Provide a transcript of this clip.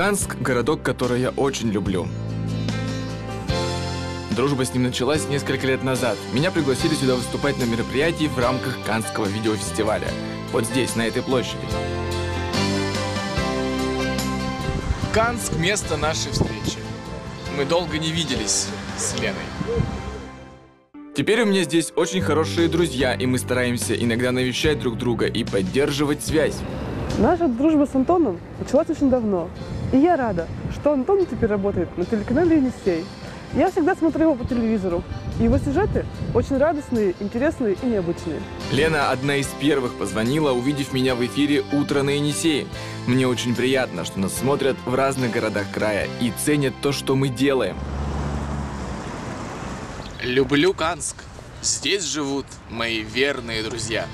Канск – городок, который я очень люблю. Дружба с ним началась несколько лет назад. Меня пригласили сюда выступать на мероприятии в рамках Канского видеофестиваля. Вот здесь, на этой площади. Канск – место нашей встречи. Мы долго не виделись с Леной. Теперь у меня здесь очень хорошие друзья, и мы стараемся иногда навещать друг друга и поддерживать связь. Наша дружба с Антоном началась очень давно. И я рада, что Антон теперь работает на телеканале «Енисей». Я всегда смотрю его по телевизору. И его сюжеты очень радостные, интересные и необычные. Лена одна из первых позвонила, увидев меня в эфире «Утро на Енисее». Мне очень приятно, что нас смотрят в разных городах края и ценят то, что мы делаем. Люблю Канск. Здесь живут мои верные друзья.